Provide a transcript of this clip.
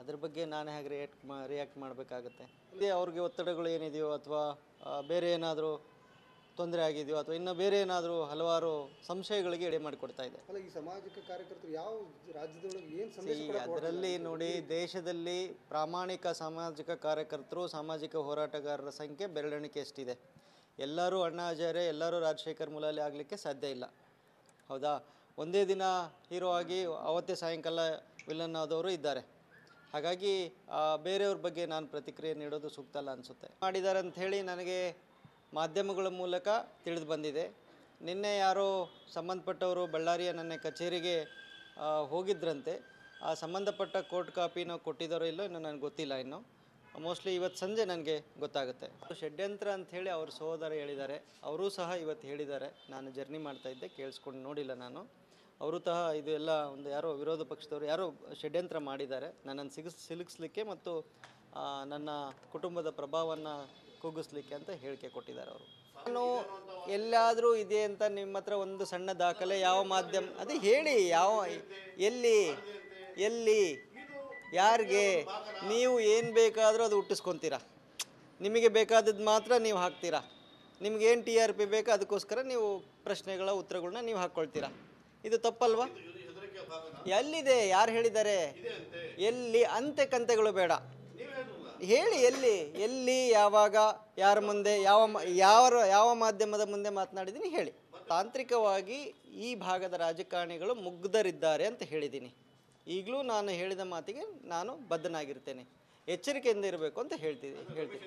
ಅದ್ರ ಬಗ್ಗೆ ನಾನು ಹೇಗೆ ರಿಯಾಕ್ಟ್ ಮಾ ರಿಯಾಕ್ಟ್ ಮಾಡಬೇಕಾಗತ್ತೆ? ಇದೇ ಅವ್ರಿಗೆ ಒತ್ತಡಗಳು ಏನಿದೆಯೋ ಅಥವಾ ಬೇರೆ ಏನಾದರೂ ತೊಂದರೆ ಆಗಿದೆಯೋ ಅಥವಾ ಇನ್ನು ಬೇರೆ ಏನಾದರೂ ಹಲವಾರು ಸಂಶಯಗಳಿಗೆ ಎಡೆ ಮಾಡಿಕೊಡ್ತಾ ಇದೆ. ಅಲ್ಲ ಈ ಸಾಮಾಜಿಕ ಕಾರ್ಯಕರ್ತರು ಯಾವ ರಾಜ್ಯದೊಳಗೆ ಏನು ಸಂದೇಶ ಅದರಲ್ಲಿ ನೋಡಿ ದೇಶದಲ್ಲಿ ಪ್ರಾಮಾಣಿಕ ಸಾಮಾಜಿಕ ಕಾರ್ಯಕರ್ತರು ಸಾಮಾಜಿಕ ಹೋರಾಟಗಾರರ ಸಂಖ್ಯೆ ಬೆರಳೆಣಿಕೆ ಎಷ್ಟಿದೆ? ಎಲ್ಲರೂ ಅಣ್ಣಾ ಹಜಾರೆ ಎಲ್ಲರೂ ರಾಜಶೇಖರ್ ಮುಲಾಲಿ ಆಗಲಿಕ್ಕೆ ಸಾಧ್ಯ ಇಲ್ಲ. ಹೌದಾ? ಒಂದೇ ದಿನ ಹೀರೋ ಆಗಿ ಅವತ್ತೇ ಸಾಯಂಕಾಲ ವಿಲನ್ ಆದವರು ಇದ್ದಾರೆ. ಹಾಗಾಗಿ ಬೇರೆಯವ್ರ ಬಗ್ಗೆ ನಾನು ಪ್ರತಿಕ್ರಿಯೆ ನೀಡೋದು ಸೂಕ್ತ ಅಲ್ಲ ಅನಿಸುತ್ತೆ. ಮಾಡಿದ್ದಾರೆ ಹೇಳಿ ನನಗೆ ಮಾಧ್ಯಮಗಳ ಮೂಲಕ ತಿಳಿದು ಬಂದಿದೆ. ನಿನ್ನೆ ಯಾರೋ ಸಂಬಂಧಪಟ್ಟವರು ಬಳ್ಳಾರಿಯ ನನ್ನ ಕಚೇರಿಗೆ ಹೋಗಿದ್ರಂತೆ. ಆ ಸಂಬಂಧಪಟ್ಟ ಕೋರ್ಟ್ ಕಾಪಿನ ಕೊಟ್ಟಿದ್ದಾರೋ ಇಲ್ಲೋ ಇನ್ನು ನನಗೆ ಗೊತ್ತಿಲ್ಲ ಇನ್ನು. ಮೋಸ್ಟ್ಲಿ ಇವತ್ತು ಸಂಜೆ ನನಗೆ ಗೊತ್ತಾಗುತ್ತೆ. ಷಡ್ಯಂತ್ರ ಅಂಥೇಳಿ ಅವ್ರ ಸಹೋದರ ಹೇಳಿದ್ದಾರೆ. ಅವರೂ ಸಹ ಇವತ್ತು ಹೇಳಿದ್ದಾರೆ. ನಾನು ಜರ್ನಿ ಮಾಡ್ತಾಯಿದ್ದೆ ಕೇಳಿಸ್ಕೊಂಡು ನೋಡಿಲ್ಲ ನಾನು. ಅವರು ಸಹ ಇದು ಎಲ್ಲ ಒಂದು ಯಾರೋ ವಿರೋಧ ಪಕ್ಷದವರು ಯಾರೋ ಷಡ್ಯಂತ್ರ ಮಾಡಿದ್ದಾರೆ. ನನ್ನನ್ನು ಸಿಗಿಸ್, ಸಿಲುಕಿಸ್ಲಿಕ್ಕೆ ಮತ್ತು ನನ್ನ ಕುಟುಂಬದ ಪ್ರಭಾವವನ್ನು ಕುಗ್ಗಿಸ್ಲಿಕ್ಕೆ ಅಂತ ಹೇಳಿಕೆ ಕೊಟ್ಟಿದ್ದಾರೆ ಅವರು. ನಾನು ಎಲ್ಲಾದರೂ ಇದೆ ಅಂತ ನಿಮ್ಮ ಹತ್ರ ಒಂದು ಸಣ್ಣ ದಾಖಲೆ ಯಾವ ಮಾಧ್ಯಮ, ಅದೇ ಹೇಳಿ ಯಾವ, ಎಲ್ಲಿ ಎಲ್ಲಿ, ಯಾರಿಗೆ, ನೀವು ಏನು ಬೇಕಾದರೂ ಅದು ಹುಟ್ಟಿಸ್ಕೊತೀರಾ. ನಿಮಗೆ ಬೇಕಾದದ್ದು ಮಾತ್ರ ನೀವು ಹಾಕ್ತೀರಾ. ನಿಮ್ಗೆ ಏನು ಟಿ ಆರ್ ಪಿ ಬೇಕೋ ಅದಕ್ಕೋಸ್ಕರ ನೀವು ಪ್ರಶ್ನೆಗಳ ಉತ್ತರಗಳನ್ನ ನೀವು ಹಾಕ್ಕೊಳ್ತೀರಾ. ಇದು ತಪ್ಪಲ್ವಾ? ಎಲ್ಲಿದೆ? ಯಾರು ಹೇಳಿದ್ದಾರೆ? ಎಲ್ಲಿ? ಅಂತೆ ಕಂತೆಗಳು ಬೇಡ. ಹೇಳಿ, ಎಲ್ಲಿ? ಎಲ್ಲಿ, ಯಾವಾಗ, ಯಾರ ಮುಂದೆ, ಯಾವ ಯಾವ ಯಾವ ಮಾಧ್ಯಮದ ಮುಂದೆ ಮಾತನಾಡಿದ್ದೀನಿ ಹೇಳಿ. ತಾಂತ್ರಿಕವಾಗಿ ಈ ಭಾಗದ ರಾಜಕಾರಣಿಗಳು ಮುಗ್ಧರಿದ್ದಾರೆ ಅಂತ ಹೇಳಿದ್ದೀನಿ. ಈಗಲೂ ನಾನು ಹೇಳಿದ ಮಾತಿಗೆ ನಾನು ಬದ್ಧನಾಗಿರ್ತೇನೆ. ಎಚ್ಚರಿಕೆಯಿಂದ ಇರಬೇಕು ಅಂತ ಹೇಳ್ತೀನಿ ಹೇಳ್ತೀನಿ.